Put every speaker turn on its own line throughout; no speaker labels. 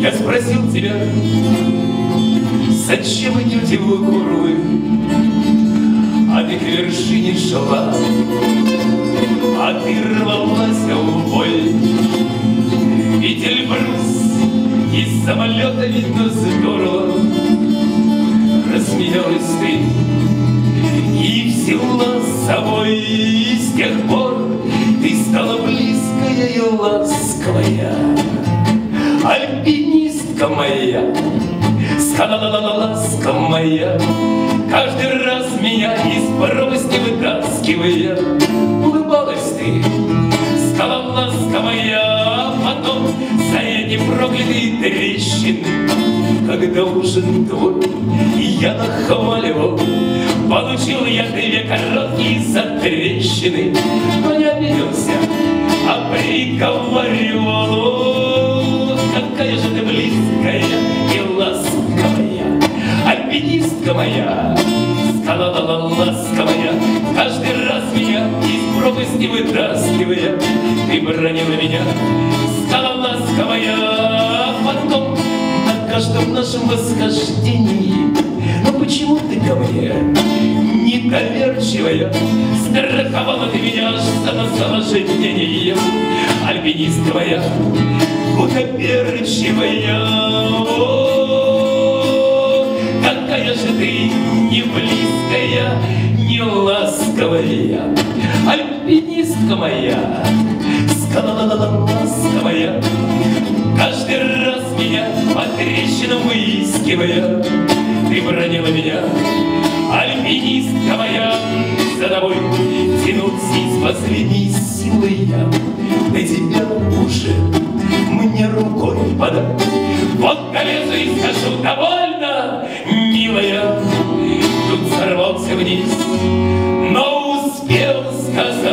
Я спросил тебя, зачем идете вы курлы? А ты к вершине шла, а ты рвалась в бой. Ведь Эльбрус из самолета видно здорово Рассмеялась ты и взяла с собой И с тех пор ты стала близкая и ласковая Альпинистка моя, скалолололаска моя. Каждый раз меня из пропасти вытаскивая. Улыбалась ты, скалолазка моя. А потом за эти проклятые трещины Когда ужин твой я нахваливал Получил я две короткие затрещины Но не обиделся, а приговаривал моя, скалала ласковая Каждый раз меня из пропасти вытаскивая. Ты бронила меня, скала ласковая. Потом на каждом нашем восхождении Но почему ты ко мне недоверчивая Страховала ты меня аж за наслаждением Альпинистка моя, гутоперчивая О, не ласковая. Альпинистка моя, скала ласковая Каждый раз меня по трещинам выискивая. Ты бронила меня, альпинистка моя За тобой тянуться из последней силы я. До тебя уже мне рукой подать. Вот долезу и скажу, довольно, милая. Тут сорвался вниз, но успел сказать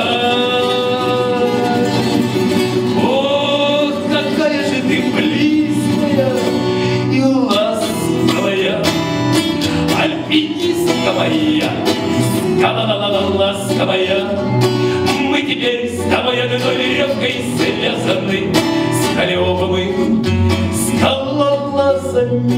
Ох, какая же ты близкая и ласковая, Альпинистка моя, ласковая. Мы теперь с тобой одной веревкой связаны, скалолазами.